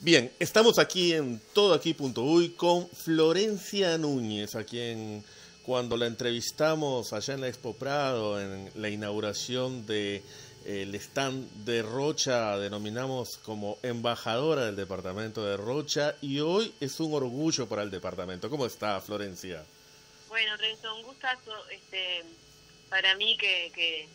Bien, estamos aquí en todoaquí.uy con Florencia Núñez, a quien cuando la entrevistamos allá en la Expo Prado, en la inauguración del de, stand de Rocha, denominamos como embajadora del departamento de Rocha y hoy es un orgullo para el departamento. ¿Cómo está, Florencia? Bueno, Renzo, un gustazo este, para mí que, que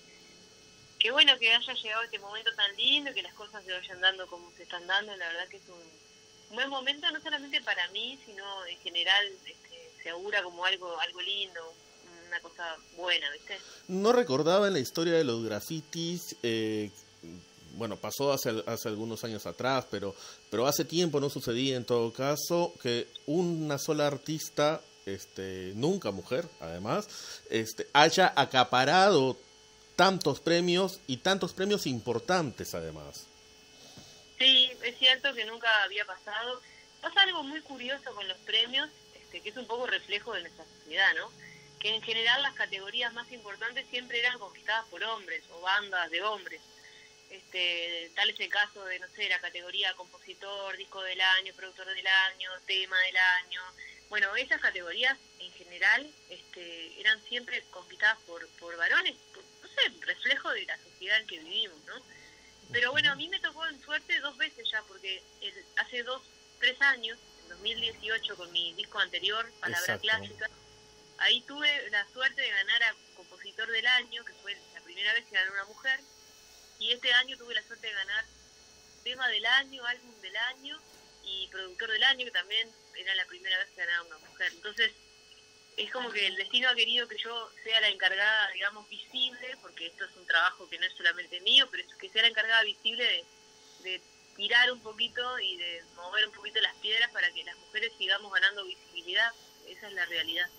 qué bueno que haya llegado este momento tan lindo, que las cosas se vayan dando como se están dando, la verdad que es un buen momento no solamente para mí, sino en general este, se augura como algo algo lindo, una cosa buena, ¿viste? No recordaba en la historia de los grafitis, eh, bueno, pasó hace, hace algunos años atrás, pero, pero hace tiempo no sucedía en todo caso que una sola artista, este, nunca mujer además, este, haya acaparado tantos premios y tantos premios importantes además. Sí, es cierto que nunca había pasado. Pasa algo muy curioso con los premios, este, que es un poco reflejo de nuestra sociedad, ¿no? Que en general las categorías más importantes siempre eran conquistadas por hombres o bandas de hombres. Este, tal es el caso de, no sé, la categoría compositor, disco del año, productor del año, tema del año. Bueno, esas categorías en general este, eran siempre conquistadas por, por varones, reflejo de la sociedad en que vivimos, ¿no? Pero bueno, a mí me tocó en suerte dos veces ya, porque el, hace dos, tres años, en 2018, con mi disco anterior, Palabra Clásica, ahí tuve la suerte de ganar a Compositor del Año, que fue la primera vez que ganó una mujer, y este año tuve la suerte de ganar Tema del Año, Álbum del Año y Productor del Año, que también era la primera vez que ganaba una mujer. Entonces, es como que el destino ha querido que yo sea la encargada, digamos, visible, porque esto es un trabajo que no es solamente mío, pero que sea la encargada visible de, de tirar un poquito y de mover un poquito las piedras para que las mujeres sigamos ganando visibilidad. Esa es la realidad.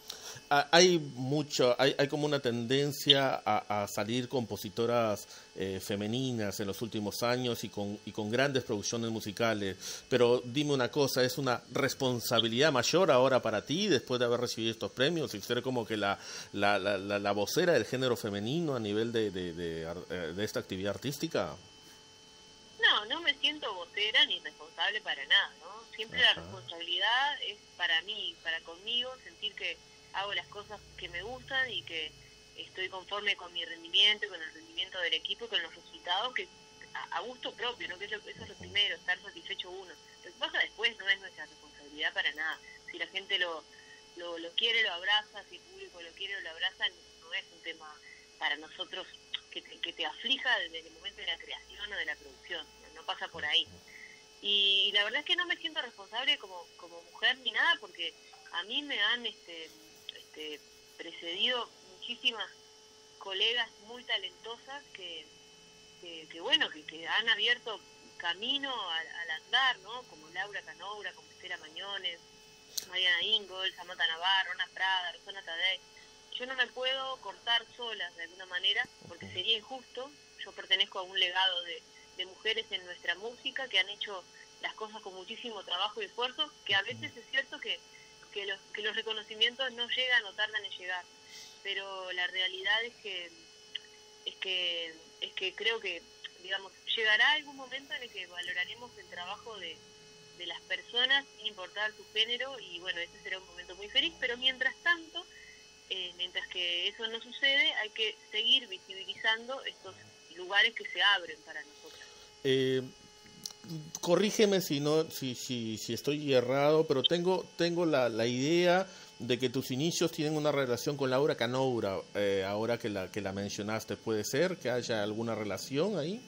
Ah, hay mucho, hay, hay como una tendencia a, salir compositoras eh, femeninas en los últimos años y con, y con grandes producciones musicales. Pero dime una cosa, ¿es una responsabilidad mayor ahora para ti después de haber recibido estos premios y ser como que la, la, la, la, vocera del género femenino a nivel de, de, de, de esta actividad artística? No, no me siento vocera ni responsable para nada, ¿no? Siempre la responsabilidad es para mí, para conmigo, sentir que hago las cosas que me gustan y que estoy conforme con mi rendimiento, con el rendimiento del equipo y con los resultados que a, gusto propio, ¿no? que eso, es lo primero, estar satisfecho uno. Lo que pasa después no es nuestra responsabilidad para nada. Si la gente lo, lo, quiere, lo abraza, si el público lo quiere, lo abraza, no es un tema para nosotros que te, que te aflija desde el momento de la creación o de la producción, no pasa por ahí. Y, la verdad es que no me siento responsable como, como mujer ni nada porque a mí me han este, este, precedido muchísimas colegas muy talentosas que, que, bueno, que, que, han abierto camino al, andar, ¿no? Como Laura Canobra, como Estela Mañones, Mariana Ingol, Samantha Navarro, Ana Prada, Rosana Tadei. Yo no me puedo cortar sola de alguna manera porque sería injusto. Yo pertenezco a un legado de, de mujeres en nuestra música que han hecho las cosas con muchísimo trabajo y esfuerzo, que a veces es cierto que que los, que los reconocimientos no llegan o tardan en llegar. Pero la realidad es que, es que, es que creo que, digamos, llegará algún momento en el que valoraremos el trabajo de, de las personas sin importar su género y bueno, ese será un momento muy feliz, pero mientras tanto, eh, mientras que eso no sucede, hay que seguir visibilizando estos lugares que se abren para nosotros. Eh, corrígeme si no si, si, si estoy errado, pero tengo tengo la, la idea de que tus inicios tienen una relación con Laura Canoura, eh, ahora que la que la mencionaste, ¿puede ser que haya alguna relación ahí?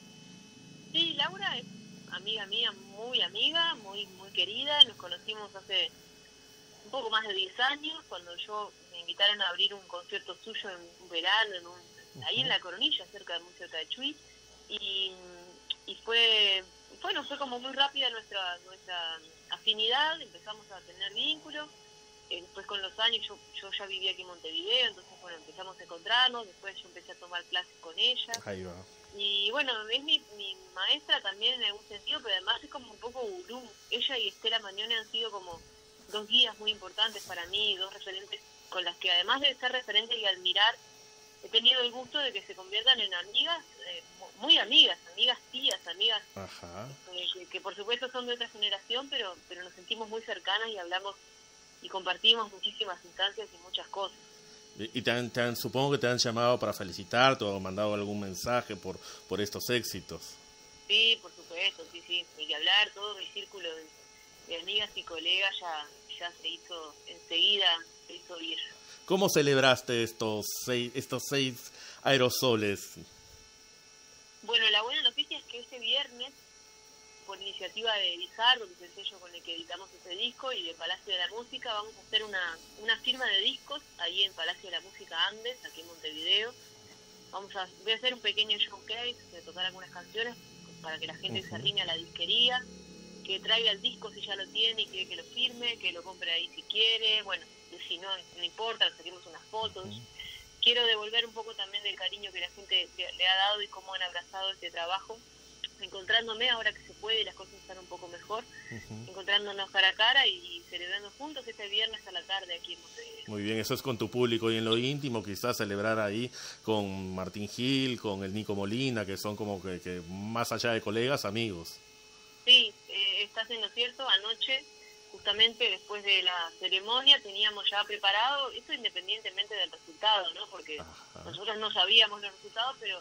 Sí, Laura es amiga mía, muy amiga, muy muy querida, nos conocimos hace un poco más de 10 años, cuando yo me invitaron a abrir un concierto suyo en un verano, en un, ahí en La Coronilla, cerca, muy cerca de Chuy, y, y fue bueno, fue como muy rápida nuestra nuestra afinidad, empezamos a tener vínculos, eh, después con los años yo, yo ya vivía aquí en Montevideo, entonces bueno, empezamos a encontrarnos, después yo empecé a tomar clases con ella. Ahí va. Y bueno, es mi, mi maestra también en algún sentido, pero además es como un poco gurú. Ella y Estela Mañone han sido como dos guías muy importantes para mí, dos referentes con las que además de ser referentes y admirar, he tenido el gusto de que se conviertan en amigas, eh, muy amigas, amigas tías, amigas eh, que, por supuesto son de otra generación, pero, pero nos sentimos muy cercanas y hablamos y compartimos muchísimas instancias y muchas cosas. Y te han, supongo que te han llamado para felicitarte o mandado algún mensaje por, por estos éxitos. Sí, por supuesto, sí, sí, hay que hablar, todo mi círculo de, amigas y colegas ya, ya se hizo enseguida, se hizo ir. ¿Cómo celebraste estos seis, estos seis aerosoles? Bueno, la buena noticia es que ese viernes, por iniciativa de Bizarro, que es el sello con el que editamos ese disco, y de Palacio de la Música, vamos a hacer una, una firma de discos ahí en Palacio de la Música Andes, aquí en Montevideo. Vamos a, voy a hacer un pequeño showcase, de tocar algunas canciones para que la gente se arrime a la disquería, que traiga el disco si ya lo tiene y quiere que lo firme, que lo compre ahí si quiere, bueno, si no, no importa, saquemos unas fotos. Quiero devolver un poco también del cariño que la gente le, ha dado y cómo han abrazado este trabajo, encontrándome ahora que se puede y las cosas están un poco mejor, encontrándonos cara a cara y celebrando juntos este viernes a la tarde aquí en Montevideo. Muy bien, eso es con tu público y en lo íntimo quizás celebrar ahí con Martín Gil, con el Nico Molina, que son como que, que más allá de colegas, amigos. Sí, eh, estás en lo cierto, anoche justamente después de la ceremonia teníamos ya preparado, esto independientemente del resultado, ¿no? Porque nosotros no sabíamos los resultados, pero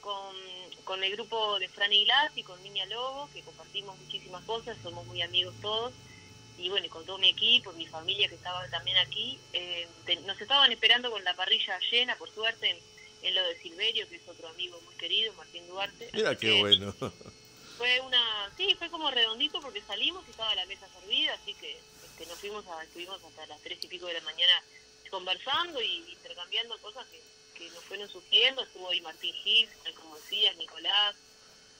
con, con el grupo de Fran y Glass y con Niña Lobo, que compartimos muchísimas cosas, somos muy amigos todos, y bueno, y con todo mi equipo, mi familia que estaba también aquí, eh, nos estaban esperando con la parrilla llena, por suerte, en, lo de Silverio, que es otro amigo muy querido, Martín Duarte. Mira qué bueno. Fue una sí fue como redondito porque salimos y estaba la mesa servida así que este, nos fuimos a, estuvimos hasta las tres y pico de la mañana conversando y intercambiando cosas que, que nos fueron surgiendo. Estuvo ahí Martín Gil como decías Nicolás.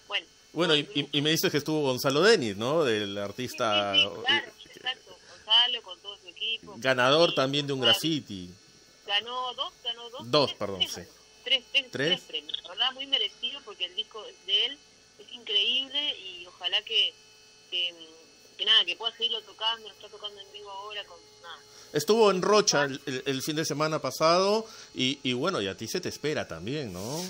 Bueno bueno y, y, me dices que estuvo Gonzalo Denis no del artista sí, claro exacto. Gonzalo con todo su equipo ganador también de un graffiti. Ganó dos ganó dos dos perdón tres, sí. tres, tres, tres premios verdad muy merecido porque el disco de él increíble y ojalá que, que, nada, que pueda seguirlo tocando, lo está tocando en vivo ahora con nada. Estuvo en Rocha el, fin de semana pasado y, y bueno, y a ti se te espera también, ¿no?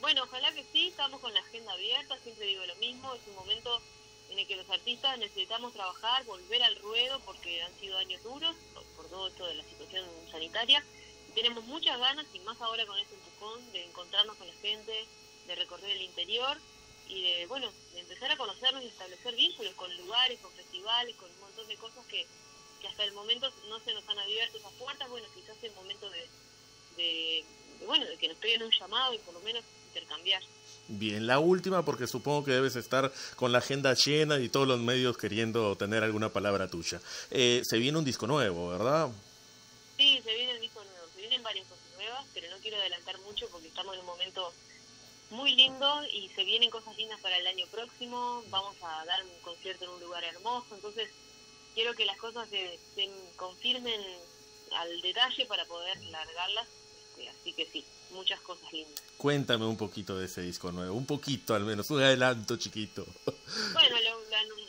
Bueno, ojalá que sí, estamos con la agenda abierta, siempre digo lo mismo, es un momento en el que los artistas necesitamos trabajar, volver al ruedo porque han sido años duros por todo esto de la situación sanitaria. tenemos muchas ganas y más ahora con este empujón de encontrarnos con la gente, de recorrer el interior y de, bueno, de empezar a conocernos y establecer vínculos con lugares, con festivales, con un montón de cosas que, que hasta el momento no se nos han abierto esas puertas, bueno, quizás es el momento de, de, bueno, de que nos peguen un llamado y por lo menos intercambiar. Bien, la última, porque supongo que debes estar con la agenda llena y todos los medios queriendo tener alguna palabra tuya. Eh, se viene un disco nuevo, ¿verdad? Sí, se viene un disco nuevo, se vienen varias cosas nuevas, pero no quiero adelantar mucho porque estamos en un momento muy lindo y se vienen cosas lindas para el año próximo. Vamos a dar un concierto en un lugar hermoso, entonces quiero que las cosas se, confirmen al detalle para poder largarlas. Este, así que sí, muchas cosas lindas. Cuéntame un poquito de ese disco nuevo, un poquito al menos, un adelanto chiquito. Bueno,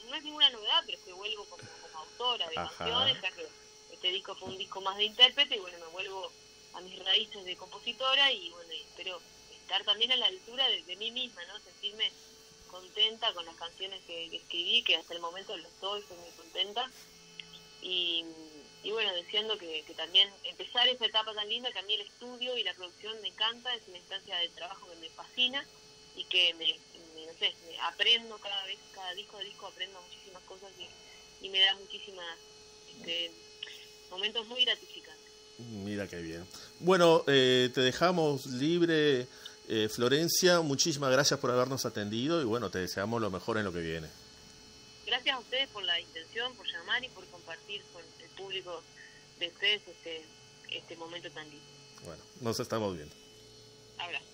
no es ninguna novedad, pero es que vuelvo como, autora de canciones, ya que este disco fue un disco más de intérprete y bueno, me vuelvo a mis raíces de compositora y bueno, espero estar también a la altura de, mí misma, ¿no? Sentirme contenta con las canciones que, escribí, que hasta el momento lo estoy, estoy muy contenta. Y, bueno, deseando que, también empezar esa etapa tan linda, que a mí el estudio y la producción me encanta, es una instancia de trabajo que me fascina y que me, no sé, aprendo cada vez, cada disco de disco aprendo muchísimas cosas y, me da muchísimas este, momentos muy gratificantes. Mira qué bien. Bueno, eh, te dejamos libre eh, Florencia, muchísimas gracias por habernos atendido y bueno, te deseamos lo mejor en lo que viene. Gracias a ustedes por la intención, por llamar y por compartir con el público de ustedes este, este momento tan lindo. Bueno, nos estamos viendo. Abrazo.